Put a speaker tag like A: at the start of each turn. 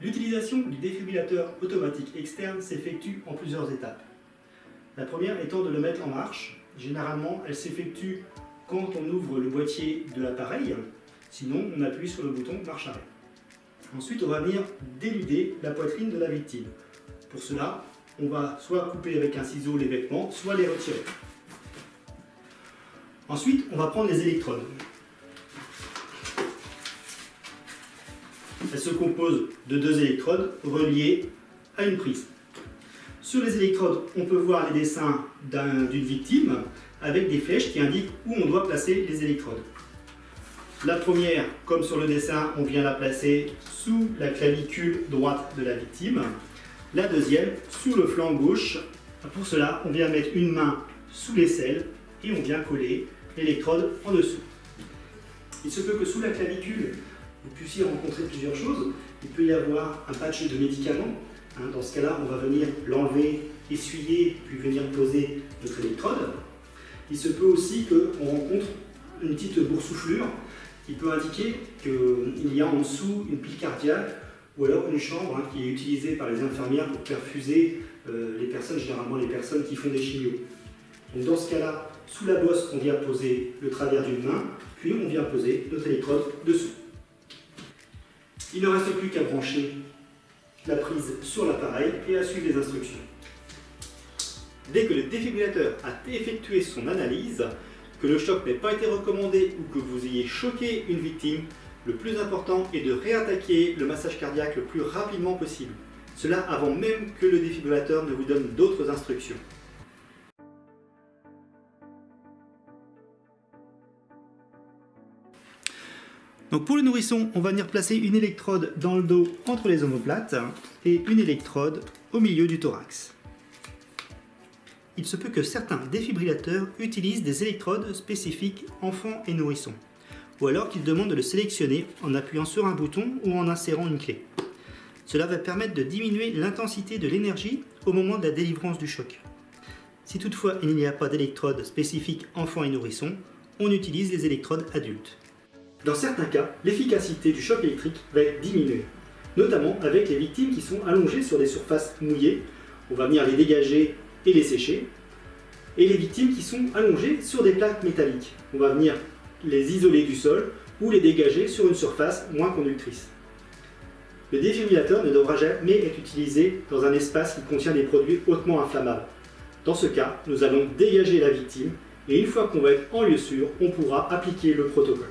A: L'utilisation du défibrillateur automatique externe s'effectue en plusieurs étapes. La première étant de le mettre en marche. Généralement, elle s'effectue quand on ouvre le boîtier de l'appareil, sinon on appuie sur le bouton marche arrêt. Ensuite, on va venir déluder la poitrine de la victime. Pour cela, on va soit couper avec un ciseau les vêtements, soit les retirer. Ensuite, on va prendre les électrodes. Elle se compose de deux électrodes reliées à une prise. Sur les électrodes, on peut voir les dessins d'une victime avec des flèches qui indiquent où on doit placer les électrodes. La première, comme sur le dessin, on vient la placer sous la clavicule droite de la victime. La deuxième, sous le flanc gauche. Pour cela, on vient mettre une main sous l'aisselle et on vient coller l'électrode en dessous. Il se peut que sous la clavicule, vous puissiez rencontrer plusieurs choses. Il peut y avoir un patch de médicaments. Hein, dans ce cas-là, on va venir l'enlever, essuyer, puis venir poser notre électrode. Il se peut aussi qu'on rencontre une petite boursouflure qui peut indiquer qu'il y a en dessous une pile cardiaque ou alors une chambre hein, qui est utilisée par les infirmières pour perfuser euh, les personnes, généralement les personnes qui font des chimios. Dans ce cas-là, sous la bosse, on vient poser le travers d'une main, puis on vient poser notre électrode dessous. Il ne reste plus qu'à brancher la prise sur l'appareil et à suivre les instructions. Dès que le défibrillateur a effectué son analyse, que le choc n'ait pas été recommandé ou que vous ayez choqué une victime, le plus important est de réattaquer le massage cardiaque le plus rapidement possible. Cela avant même que le défibrillateur ne vous donne d'autres instructions. Pour le nourrisson, on va venir placer une électrode dans le dos entre les omoplates et une électrode au milieu du thorax. Il se peut que certains défibrillateurs utilisent des électrodes spécifiques enfants et nourrissons, ou alors qu'ils demandent de le sélectionner en appuyant sur un bouton ou en insérant une clé. Cela va permettre de diminuer l'intensité de l'énergie au moment de la délivrance du choc. Si toutefois il n'y a pas d'électrode spécifique enfant et nourrisson, on utilise les électrodes adultes. Dans certains cas, l'efficacité du choc électrique va être diminuée, notamment avec les victimes qui sont allongées sur des surfaces mouillées. On va venir les dégager et les sécher. Et les victimes qui sont allongées sur des plaques métalliques. On va venir les isoler du sol ou les dégager sur une surface moins conductrice. Le défibrillateur ne devra jamais être utilisé dans un espace qui contient des produits hautement inflammables. Dans ce cas, nous allons dégager la victime et une fois qu'on va être en lieu sûr, on pourra appliquer le protocole.